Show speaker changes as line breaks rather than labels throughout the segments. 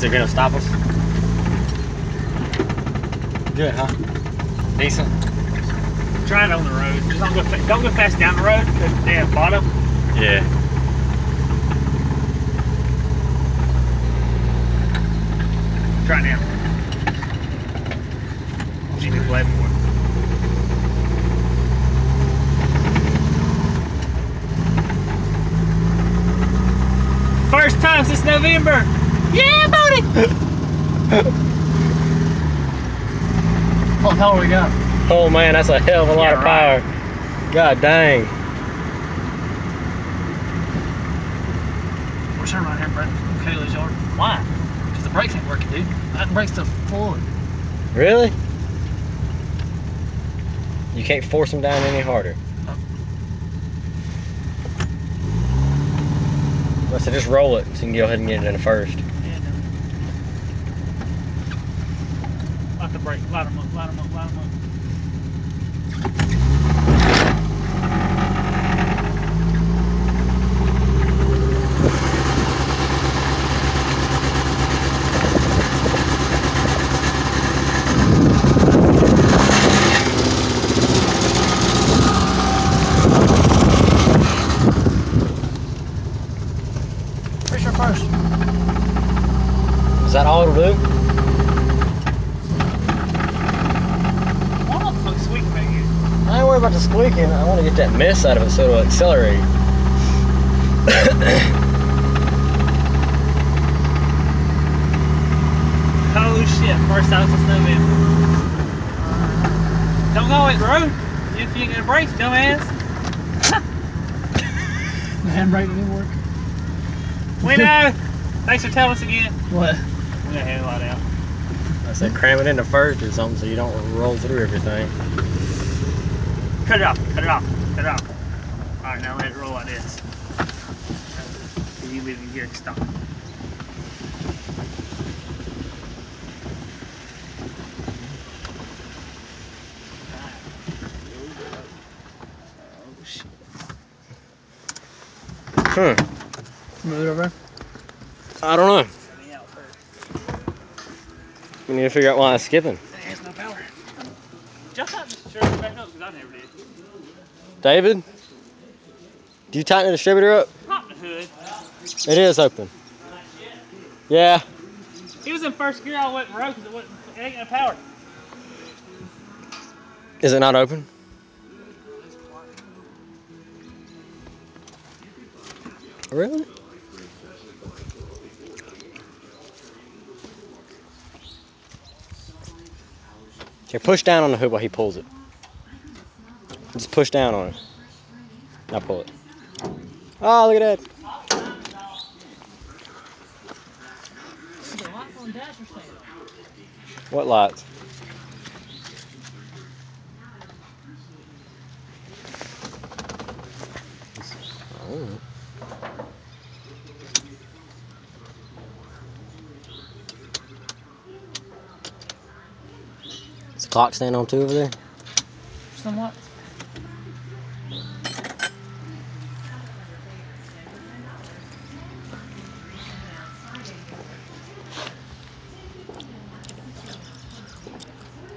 They're gonna stop us? Good, huh? Decent?
Try it on the road. Just don't go, fa- don't go fast down the road because they have bottom.
Yeah.
Try it now. You need to blade more. First time since November. Yeah, buddy. what power we got?
Oh man, that's a hell of a lot
Yeah,
of
right.
power. God dang.
We're turning right here, Brett. Kaylee's yard. Why? Because the brakes ain't working, dude. That brake's the forward.
Really? You can't force them down any harder. Oh. Well, so just roll it so you can go ahead and get it in first.
And uh, light the brake. Light them up. Light them up. Light them up. Push her first.
Is that all it'll do?
Why not fuck sweet back here?
I ain't worried about the squeaking. I want to get that mess out of it so it'll accelerate.
Holy shit, first time since November. Don't go it, bro. If you ain't gonna brakes, dumbass.
The handbrake didn't work.
We know. Thanks for telling us again.
What?
We got a lot out.
I said cram it into first or something so you don't roll through everything.
Cut it off, cut it off, cut it off. Alright, now let it roll like this. You leave it here and stop. Oh.
Hmm.
Move it over.
I don't know.
Let me out first.
We need to figure out why it's skipping.
It has no power. Jump out and just back up because I never did.
David? Do you tighten the distributor up?
Pop the hood.
It is open. Yeah.
He was in first gear all the way because it, wasn't- it ain't no power.
Is it not open? Really? Push down on the hood while he pulls it. Just push down on it. Now pull it. Oh, look at that. What lights? Oh. Clock stand on two over there?
Somewhat.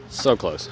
So close.